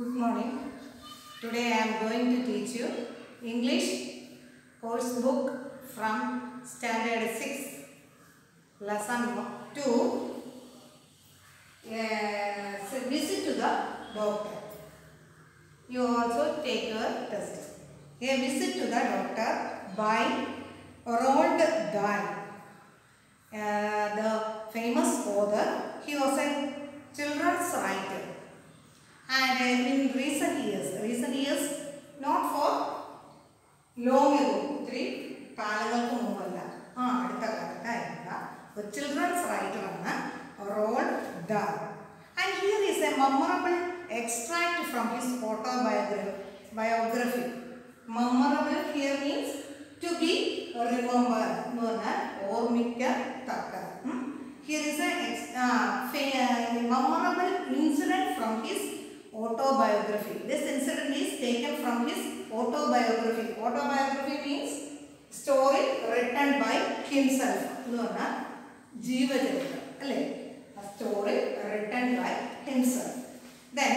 Good morning. Today I am going to teach you English course book from Standard 6, Lesson 2. Uh, visit to the doctor. You also take your test. A visit to the doctor by Roald Dahl. Uh, the famous author. He was a children's writer. And uh, in recent years, recent years, not for long ago, ഒത്തിരി കാലങ്ങൾക്ക് മുമ്പല്ല ആ അടുത്ത കാലത്തായിരുന്ന ഒരു children's റൈറ്ററാണ് Roald Dahl and here is a memorable extract from his autobiography biography memorable here means to be remember എന്ന് പറഞ്ഞാൽ ഓർമ്മിക്കത്തക്കത് here is a memorable incident from his autobiography. This incident is taken from his autobiography. Autobiography means story written by himself. എന്ന് പറഞ്ഞാൽ ജീവചരിത്രം അല്ലേ story written by himself then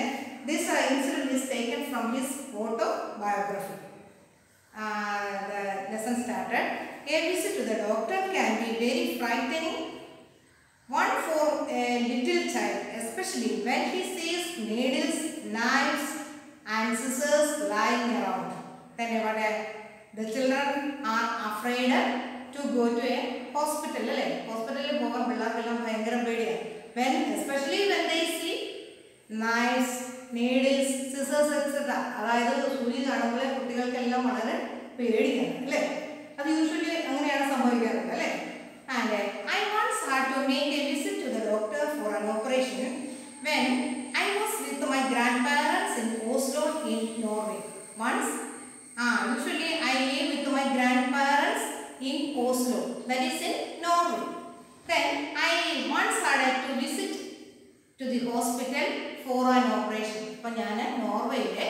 this incident is taken from his autobiography the lesson started. A visit to the doctor can be very frightening one for a little child, Especially when he sees needles, knives, and scissors lying around. Then what the children are afraid to go to a hospital. Hospital പോകാൻ പിള്ളേർക്കെല്ലാം ഭയങ്കര പേടിയാണ് when especially when they see knives needles scissors etcetera അതായത് സൂചി കാണുമ്പോൾ കുട്ടികൾക്കെല്ലാം വളരെ പേടിയാണ് അല്ലേ അത് യൂഷ്വലി അങ്ങനെയാണ് സംഭവിക്കാറുള്ളത് അല്ലേ and I once had to make a visit to the doctor for an operation when I was with my grandparents in Oslo in Norway. Once, ah, usually I live with my grandparents in Oslo, that is in Norway. Then I once had to visit to the hospital for an operation അപ്പം ഞാൻ നോർവേയിലെ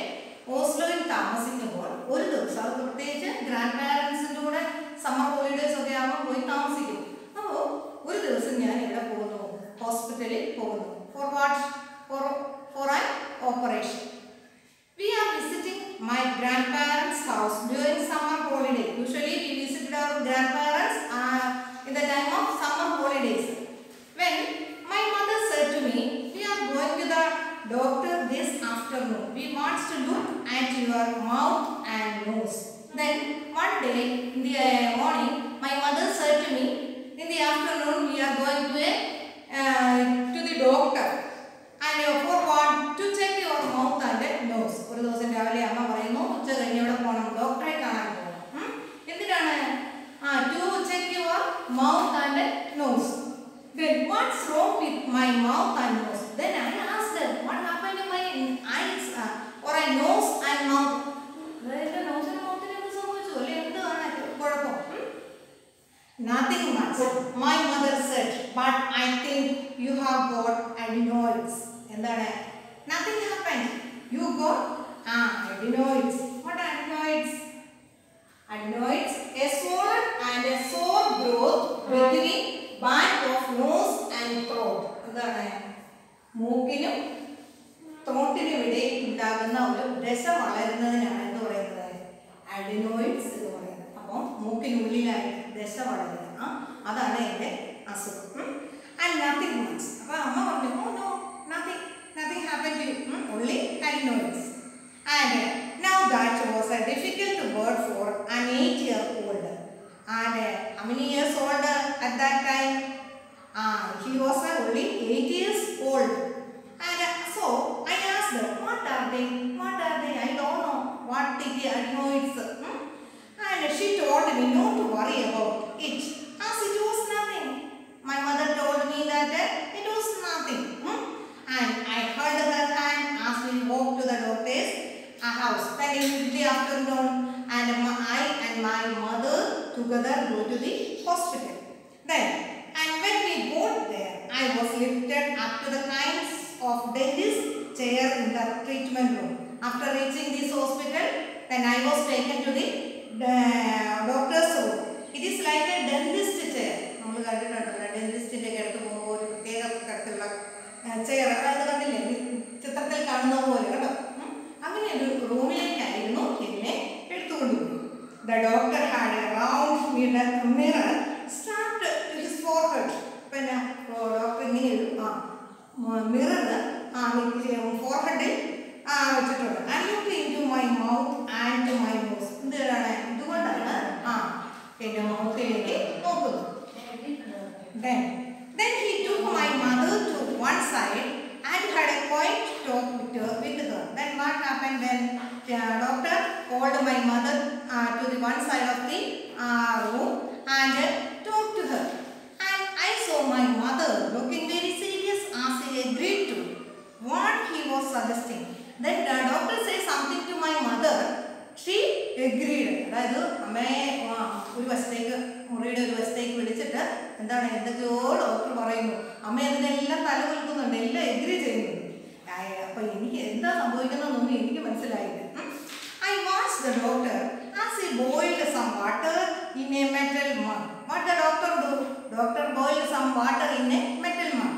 ഓസ്ലോയിൽ താമസിക്കുമ്പോൾ ഒരു ദിവസം അത് പ്രത്യേകിച്ച് grand പാരൻസിന്റെ കൂടെ summer holidays ഒക്കെ ആകുമ്പോൾ പോയി താമസിക്കും. അപ്പോൾ ഒരു ദിവസം ഞാൻ ഇവിടെ പോകുന്നു ഹോസ്പിറ്റലിൽ പോകുന്നു for what for for an operation We are visiting my grandparents' house during summer holiday. Usually we visited our grandparents uh, in the time of summer holidays. When my mother said to me, we are going to the doctor this afternoon. We want to look your mouth and nose. Then one day in the uh, morning, my mother said to me, in the afternoon we are going to a uh, to the doctor. And you what? To check your mouth and nose. ഒരു ദിവസം രാവിലെ അമ്മ പറയുന്നു ഉച്ച കഴിഞ്ഞ് ഇവിടെ പോകണം ഡോക്ടറെ കാണാൻ പോകണം? എന്തിനാണ് ആ to check your mouth and nose Then what's wrong with my mouth and nose? Then I asked them, what happened to my eyes uh, or a nose and mouth? എന്റെ നോസിനും മൗത്തിനും എന്ത് സംഭവിച്ചു അല്ലെ എന്താണ് കുഴപ്പം ഉം? Nothing much. My mother but I think you have got adenoids. എന്താണ് Nothing happened. You got ah adenoids. What are adenoids? Adenoids, a swollen and a sore growth between back of nose and throat. എന്താണ് മൂക്കിനും ത്രോട്ടിനും ഇടയിൽ ഉണ്ടാകുന്ന ഒരു ദശ വളരുന്നതിനാണ് എന്ന് പറയുന്നത് adenoids എന്ന് പറയുന്നത് അപ്പം മൂക്കിനുള്ളിലായി ദശ വളരുന്നത് ആ അതാണ് എന്റെ അസുഖം and nothing much. அப்போ oh no nothing nothing happened to you Only I ignorance. And now that was a difficult word for an eight year old. And how many years old at that time? Ah, he was only eight years old. And so I asked, what are they? What are they? I don't know. What did they? I together go to the hospital. Then and when we got there, I was lifted up to the kinds of dentist chair in the treatment room. After reaching this hospital, then I was taken to the uh, doctor's room. പിന്നെ mirror start his forehead പിന്നെ doctor ഇങ്ങനെ എഴുതും ആ mirror ആ ഫോർഹെഡിൽ വെച്ചിട്ടുണ്ട്. And look into my mouth and my nose എന്തുകൊണ്ടാണ്? ഇതുകൊണ്ടാണ് ആ എന്റെ മൗത്തിലേക്ക് നോക്കുന്നത്. Then the room and talked to her. And I saw my mother looking very serious as he agreed to what he was suggesting. Then the doctor said something to my mother. She agreed. അതായത് അമ്മയെ ഒരു വശത്തേക്ക് മുറിയുടെ ഒരു വശത്തേക്ക് വിളിച്ചിട്ട് എന്താണ് എന്തൊക്കെയോ ഡോക്ടർ പറയുന്നു അമ്മ അതിനെല്ലാം തല കുലുക്കുന്നുണ്ട് എല്ലാം എഗ്രി ചെയ്യുന്നുണ്ട് അപ്പൊ എനിക്ക് എന്താ സംഭവിക്കുന്നതെന്നൊന്നും എനിക്ക് മനസ്സിലായില്ല I watch the doctor as a boiled some water in a metal മൺ what the doctor do doctor boiled some water in a metal മൺ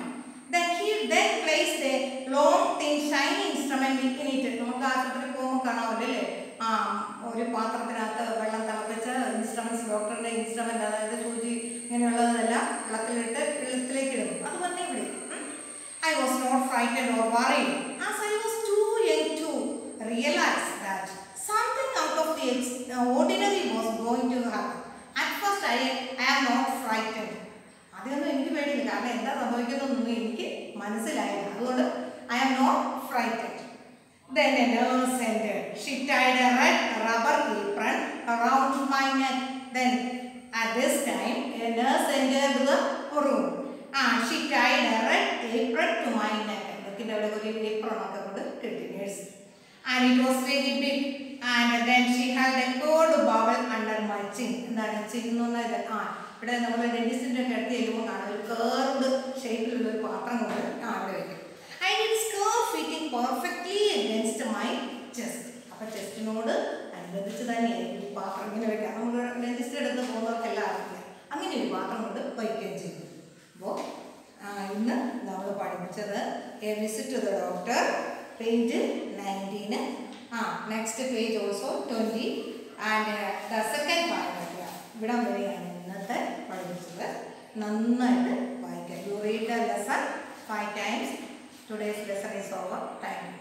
then he then placed a long thin shiny instrument in it. നമുക്ക് ആശുപത്രി പോകുമ്പോൾ കാണാമല്ലോ അല്ലേ ആ ഒരു പാത്രത്തിനകത്ത് വെള്ളം തിളപ്പിച്ച് ഇൻസ്ട്രുമെന്റ്സ് ഡോക്ടറുടെ ഇൻസ്ട്രുമെന്റ് അതായത് സൂചി ഇങ്ങനെയുള്ളതെല്ലാം വെള്ളത്തിലിട്ട് വെള്ളത്തിലേക്ക് ഇടും അത് തന്നെ ഇവിടെ I was not frightened or worried as I was too young to realize that something out ordinary was going to happen. At first I, I am not frightened. അതൊന്നും എനിക്ക് പേടിയില്ല കാരണം എന്താ സംഭവിക്കുന്നതെന്നൊന്നും എനിക്ക് മനസ്സിലായില്ല അതുകൊണ്ട് I am not frightened Then a nurse entered. She tied a red rubber apron around my neck. Then, at this time, a nurse entered the room. Ah, she tied a red apron to my neck. നെക്കിന്റെ അവിടെ ഒരു apron ഒക്കെ. And it was very big. And then she held a cold bowel under my chin. എന്താണ്? chin എന്ന് പറഞ്ഞാൽ ആ ഇവിടെ നമ്മൾ ഡെന്റിസ്റ്റിന്റെ ഒക്കെ അടുത്ത് ചെല്ലുമ്പോൾ കാണാം. ഒരു കേർഡ് ഷേപ്പിലുള്ള ഒരു പാത്രം കൊണ്ട് ആ അവിടെ വയ്ക്കും. I it's scare fitting perfectly against my chest അപ്പോൾ ചെസ്റ്റിനോട് അനുബന്ധിച്ച് തന്നെയായിരിക്കും ഈ പാത്രം ഇങ്ങനെ വെക്കാം നമ്മൾ ഡെന്റിസ്റ്റ് എടുത്ത് പോകുന്നവർക്കെല്ലാം അറിയില്ല അങ്ങനെ ഒരു പാത്രം കൊണ്ട് വയ്ക്കുകയും ചെയ്യും. അപ്പോൾ ഇന്ന് നമ്മൾ പഠിപ്പിച്ചത് a visit the doctor page nineteen ആ next page also twenty and the second paragraph ഇവിടെ വരെയാണ് ഇന്നത്തെ പഠിപ്പിച്ചത്. നന്നായിട്ട് വായിക്കാം. You read the lesson five times today's lesson is over thank you